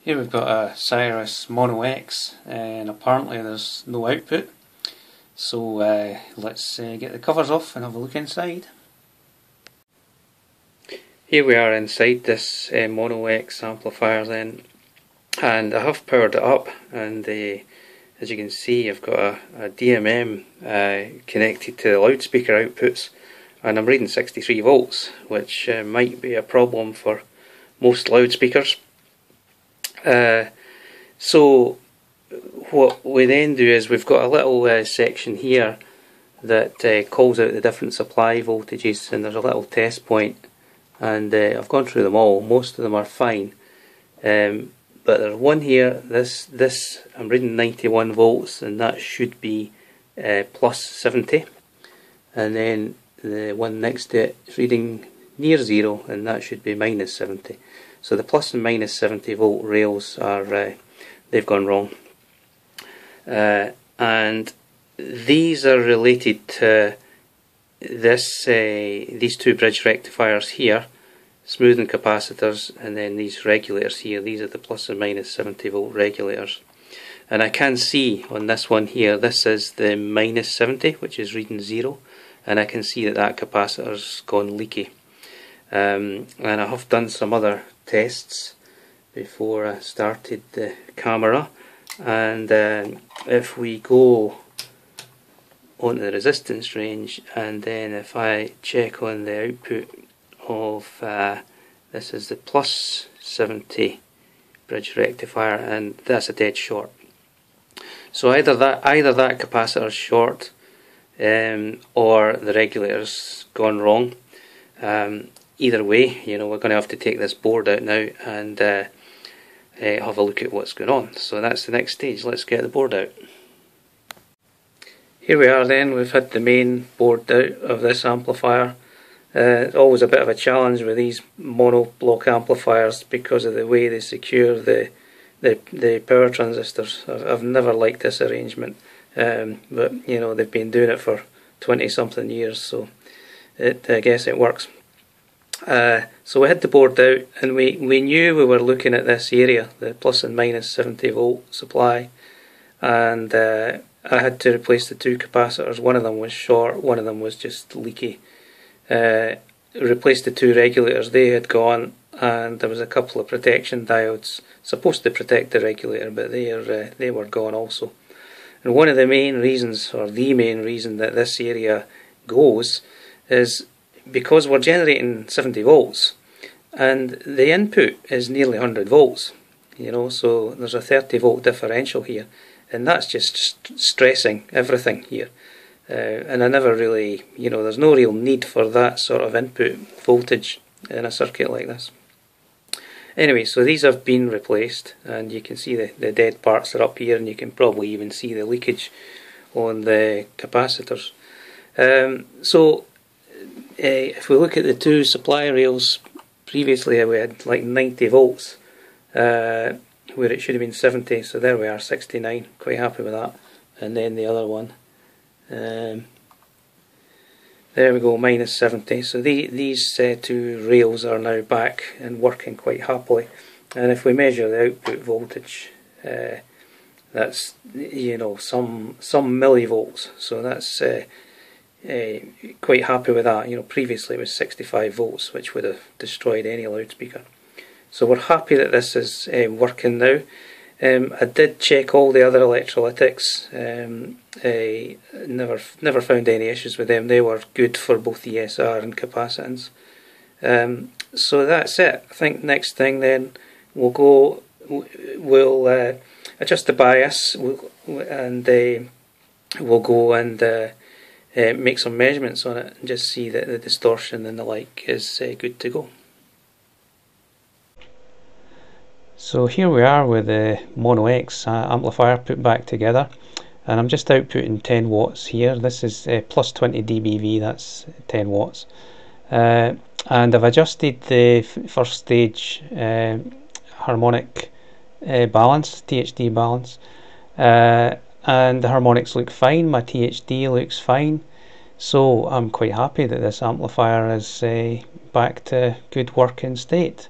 Here we've got a Cyrus Mono X and apparently there's no output. So uh, let's uh, get the covers off and have a look inside. Here we are inside this uh, Mono X amplifier then and I have powered it up and uh, as you can see I've got a, a DMM uh, connected to the loudspeaker outputs and I'm reading 63 volts which uh, might be a problem for most loudspeakers. Uh, so what we then do is we've got a little uh, section here that uh, calls out the different supply voltages and there's a little test point and uh, I've gone through them all. Most of them are fine. Um, but there's one here this this I'm reading 91 volts and that should be uh, plus 70 and then the one next to it is reading near zero and that should be minus 70 so the plus and minus 70 volt rails are uh, they've gone wrong. Uh, and these are related to this uh, these two bridge rectifiers here smoothing capacitors and then these regulators here. These are the plus and minus 70 volt regulators. And I can see on this one here this is the minus 70 which is reading zero. And I can see that that capacitor's gone leaky. Um, and I have done some other tests before I started the camera and uh, if we go onto the resistance range and then if I check on the output of uh, this is the plus 70 bridge rectifier and that's a dead short so either that either that capacitor is short um, or the regulator's gone wrong. Um, either way, you know, we're going to have to take this board out now and uh, uh, have a look at what's going on. So that's the next stage. Let's get the board out. Here we are then, we've had the main board out of this amplifier. Uh, always a bit of a challenge with these mono block amplifiers because of the way they secure the the, the power transistors. I've, I've never liked this arrangement. Um, but you know they've been doing it for 20 something years, so it, I guess it works. Uh, so we had the board out, and we, we knew we were looking at this area, the plus and minus 70 volt supply, and uh, I had to replace the two capacitors. One of them was short, one of them was just leaky. Uh, replaced the two regulators; they had gone, and there was a couple of protection diodes supposed to protect the regulator, but they are uh, they were gone also. And one of the main reasons, or the main reason that this area goes, is because we're generating 70 volts and the input is nearly 100 volts, you know, so there's a 30 volt differential here, and that's just st stressing everything here. Uh, and I never really, you know, there's no real need for that sort of input voltage in a circuit like this. Anyway, so these have been replaced and you can see the, the dead parts are up here and you can probably even see the leakage on the capacitors. Um, so uh, if we look at the two supply rails, previously we had like 90 volts uh, where it should have been 70, so there we are, 69, quite happy with that. And then the other one, um, there we go, minus 70. So the, these uh, two rails are now back and working quite happily. And if we measure the output voltage, uh, that's you know some some millivolts. So that's uh, quite happy with that. You know, previously it was 65 volts, which would have destroyed any loudspeaker. So we're happy that this is uh, working now. Um, I did check all the other electrolytics. Um, I never never found any issues with them. They were good for both the ESR and capacitance. Um, so that's it. I think next thing then we'll go. We'll uh, adjust the bias and uh, we'll go and uh, uh, make some measurements on it and just see that the distortion and the like is uh, good to go. So here we are with the Mono X uh, amplifier put back together and I'm just outputting 10 watts here. This is uh, plus 20 dBV that's 10 watts. Uh, and I've adjusted the first stage harmonic balance THD balance. Uh, and the harmonics look fine. My THD looks fine so I'm quite happy that this amplifier is eh, back to good working state